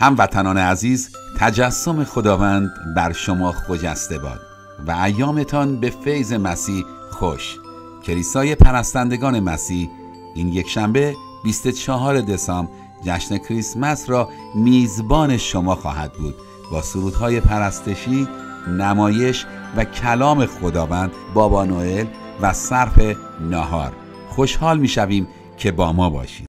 هموطنان عزیز تجسم خداوند بر شما خجسته باد و ایامتان به فیض مسیح خوش. کلیسای پرستندگان مسیح این یک شنبه 24 دسامبر جشن کریسمس را میزبان شما خواهد بود. با سرودهای پرستشی نمایش و کلام خداوند بابا نوئل و صرف ناهار خوشحال می‌شویم که با ما باشید.